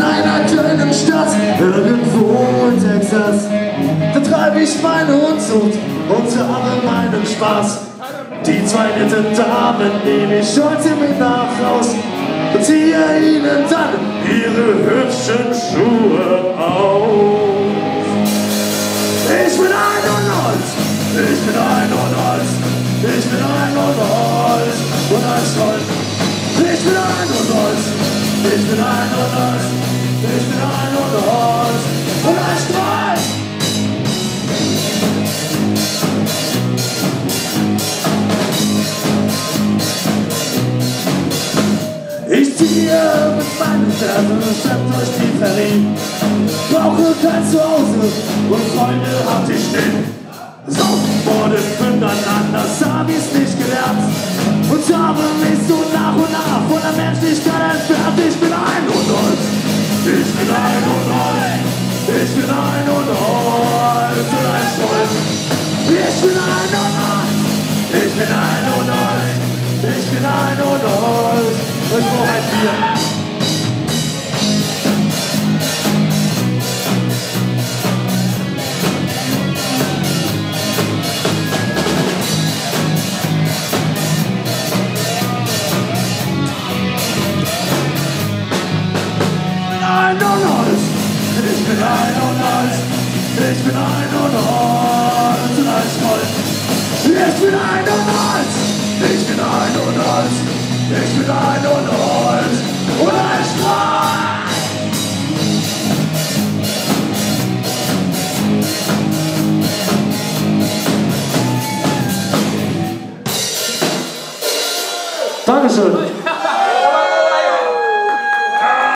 In einer kleinen Stadt, irgendwo in Texas, da treibe ich meine Unzucht und habe meinen Spaß. Die zwei netten Damen nehme ich heute mit nach Haus und ziehe ihnen dann ihre hübschen Schuhe aus. Ich bin ein und ich bin ein und Holz und ein Stolz. Ich ziehe mit meinen Fersen statt durch die Prärie. Brauche kein Zuhause und Freunde hab ich nicht. Saufen wurde miteinander, das hab ich's nicht gelernt. Und habe mich so und nach von der Menschlichkeit entfernt. Ich bin ein und Holz, ich bin ein und Holz, ich bin ein und Holz und ein Stolz. Ich bin ein und Holz, ich bin ein und Holz, ich bin ein und Holz. Ich brauch ein Bier. ein und alles, ich bin ein und alles, ich bin ein und alles und alles voll. Ich bin ein und alles, ich bin ein und alles, ich bin ein und alles und alles frei. Dankeschön.